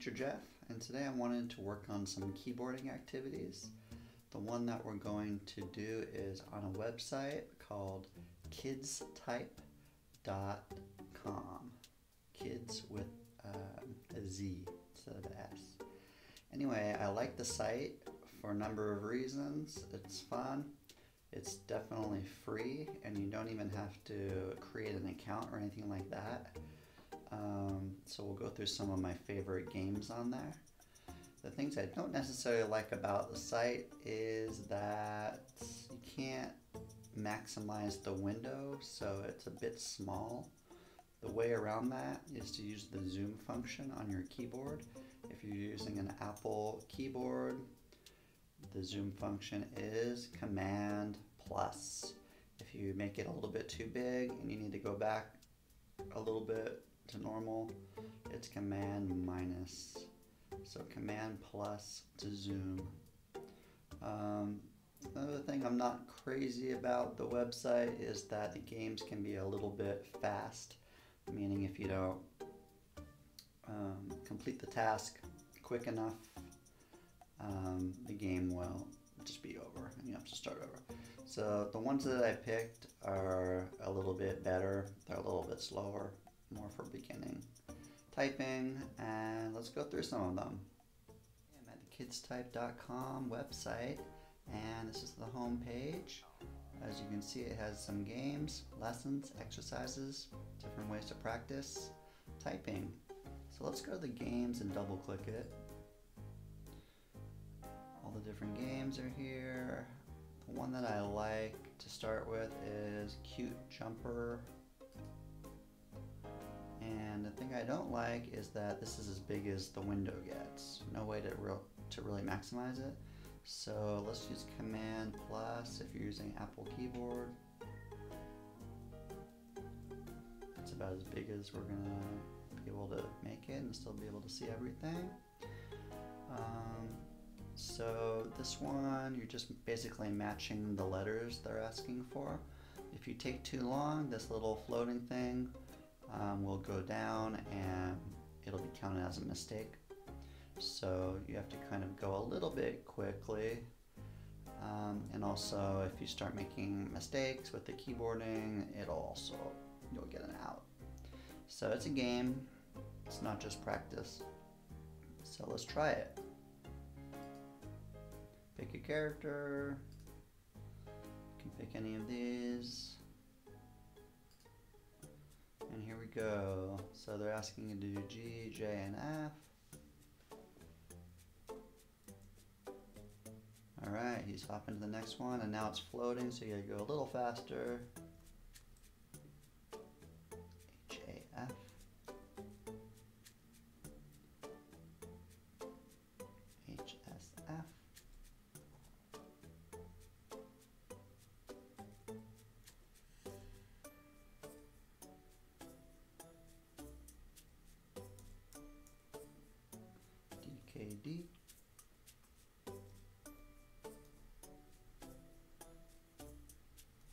Teacher Jeff, and today I wanted to work on some keyboarding activities. The one that we're going to do is on a website called kidztype.com. Kids with um, a Z instead of an S. Anyway, I like the site for a number of reasons. It's fun, it's definitely free, and you don't even have to create an account or anything like that. Um, so we'll go through some of my favorite games on there. The things I don't necessarily like about the site is that you can't maximize the window, so it's a bit small. The way around that is to use the zoom function on your keyboard. If you're using an Apple keyboard, the zoom function is Command plus. If you make it a little bit too big and you need to go back a little bit to normal, it's Command minus. So Command plus to zoom. Um, another thing I'm not crazy about the website is that the games can be a little bit fast, meaning if you don't um, complete the task quick enough, um, the game will just be over and you have to start over. So the ones that I picked are a little bit better. They're a little bit slower, more for beginning typing, and let's go through some of them. I'm at the kidztype.com website, and this is the home page. As you can see, it has some games, lessons, exercises, different ways to practice typing. So let's go to the games and double click it. All the different games are here. The one that I like to start with is Cute Jumper. The thing I don't like is that this is as big as the window gets. No way to, real, to really maximize it. So let's use Command plus if you're using Apple keyboard. It's about as big as we're gonna be able to make it and still be able to see everything. Um, so this one, you're just basically matching the letters they're asking for. If you take too long, this little floating thing um, will go down and it'll be counted as a mistake. So you have to kind of go a little bit quickly. Um, and also if you start making mistakes with the keyboarding, it'll also, you'll get an out. So it's a game, it's not just practice. So let's try it. Pick a character, you can pick any of these. And here we go. So they're asking you to do G, J, and F. Alright, he's hopping to the next one, and now it's floating, so you gotta go a little faster. DKD.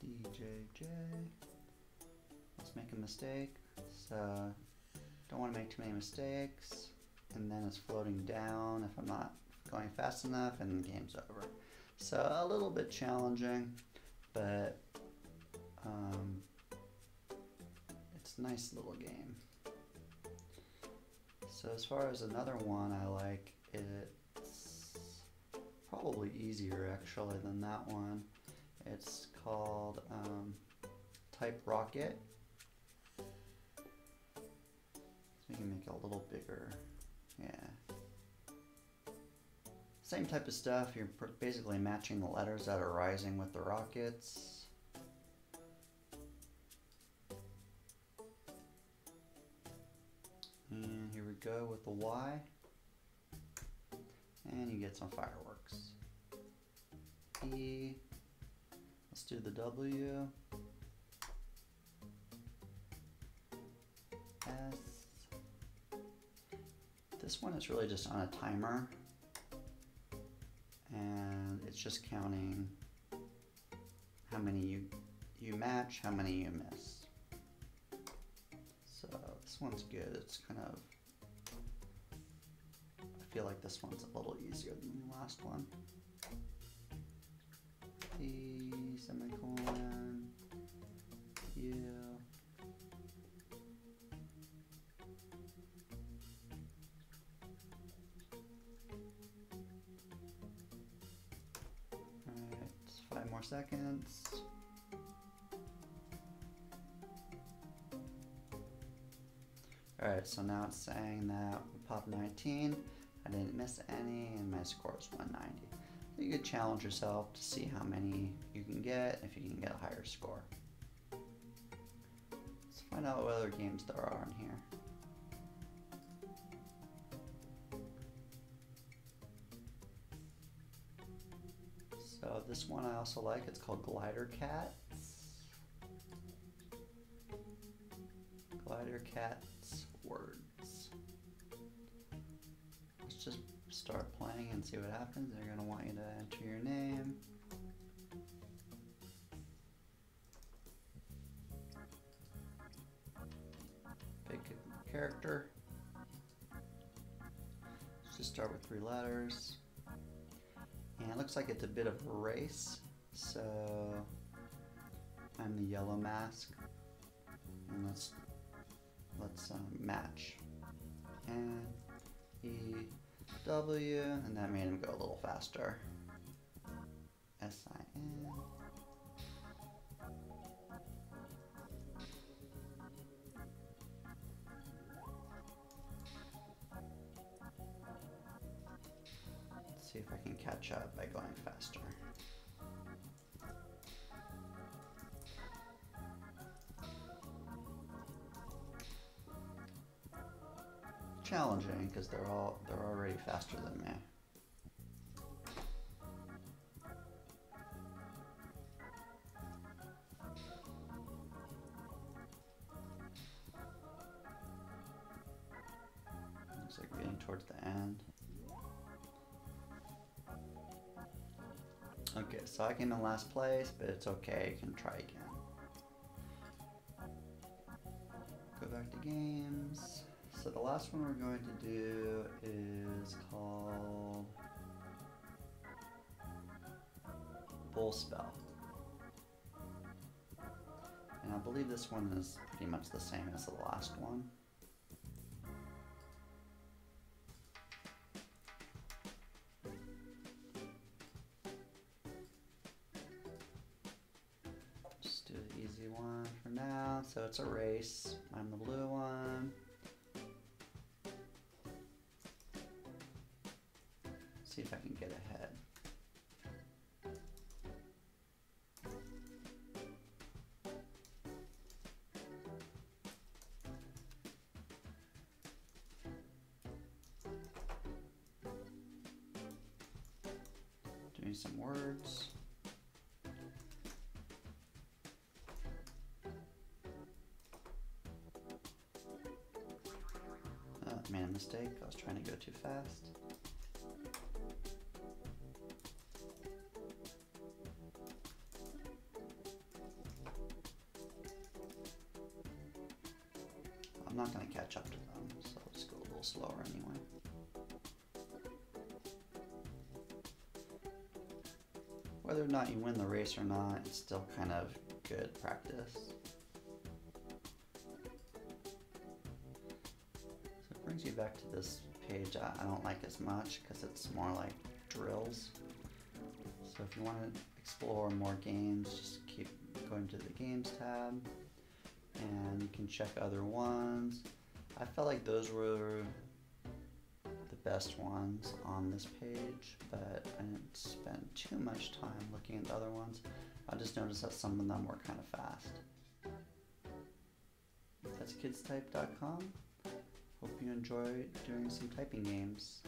DJJ. Let's make a mistake. So, don't want to make too many mistakes. And then it's floating down if I'm not going fast enough and the game's over. So a little bit challenging, but um, it's a nice little game. So as far as another one I like, it's probably easier actually than that one. It's called um, Type Rocket. So we can make it a little bigger. Yeah. Same type of stuff. You're basically matching the letters that are rising with the rockets. Y. And you get some fireworks. E. Let's do the W. S. This one is really just on a timer. And it's just counting how many you, you match, how many you miss. So this one's good. It's kind of feel like this one's a little easier than the last one. P semicolon U. Alright, five more seconds. Alright, so now it's saying that popped 19, I didn't miss any, and my score is 190. You could challenge yourself to see how many you can get, if you can get a higher score. Let's find out what other games there are on here. So this one I also like, it's called Glider Cats. Glider Cats Words. Start playing and see what happens. They're gonna want you to enter your name. Pick a character. Let's just start with three letters. And it looks like it's a bit of a race. So I'm the yellow mask. And let's let's um, match. N E W and that made him go a little faster. S I N Let's see if I can catch up by going faster. Challenging because they're all they're already faster than me. Looks like getting towards the end. Okay, so I came in last place, but it's okay, you can try again. Go back to games. So the last one we're going to do is called Bull Spell. And I believe this one is pretty much the same as the last one. Just do the easy one for now. So it's a race. I'm the blue one. See if I can get ahead. Doing some words. Uh, made a mistake. I was trying to go too fast. I'm not going to catch up to them, so just go a little slower anyway. Whether or not you win the race or not, it's still kind of good practice. So it brings you back to this page I, don't like as much because it's more like drills. So if you want to explore more games, just keep going to the games tab check other ones. I felt like those were the best ones on this page, but I didn't spend too much time looking at the other ones. I just noticed that some of them were kind of fast. That's kidztype.com. Hope you enjoy doing some typing games.